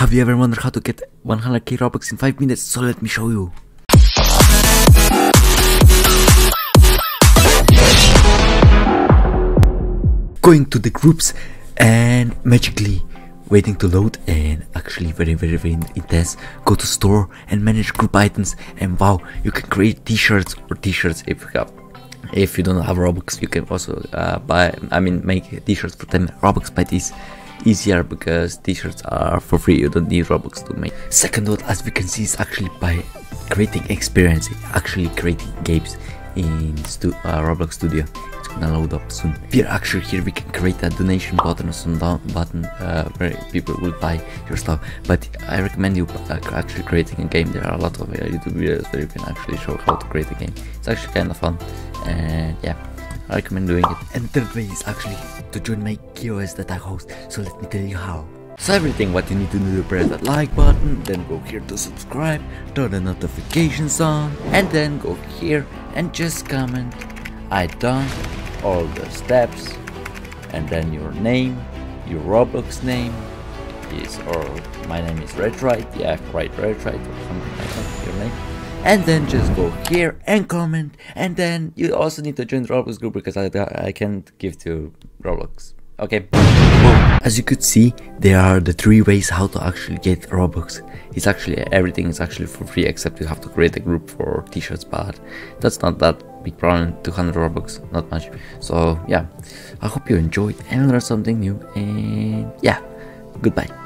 Have you ever wondered how to get 100k Robux in 5 minutes? So let me show you. Going to the groups and magically waiting to load and actually very very very intense go to store and manage group items and wow you can create t-shirts or t-shirts if you have if you don't have robux you can also uh, buy i mean make t-shirts for 10 robux by this easier because t-shirts are for free. You don't need robux to make. Second note as we can see is actually by creating experience actually creating games in stu uh, roblox studio. It's gonna load up soon. Here actually here. We can create a donation button or some down button uh, where people will buy your stuff. But i recommend you uh, actually creating a game. There are a lot of uh, youtube videos where you can actually show how to create a game. It's actually kind of fun. And yeah I recommend doing it. And third way is actually to join my KOS that I host, so let me tell you how. So everything what you need to do is press that like button, then go here to subscribe, turn the notifications on, and then go here and just comment I done all the steps, and then your name, your Roblox name is, or my name is RedTrite, yeah, right, RedTrite or something like that, your name and then just go here and comment. And then you also need to join the roblox group because i, I can't give to roblox. Okay. As you could see there are the three ways how to actually get robux it's actually everything is actually for free except you have to create a group for t-shirts but that's not that big problem. 200 robux not much. So yeah. I hope you enjoyed and learned something new. And yeah. Goodbye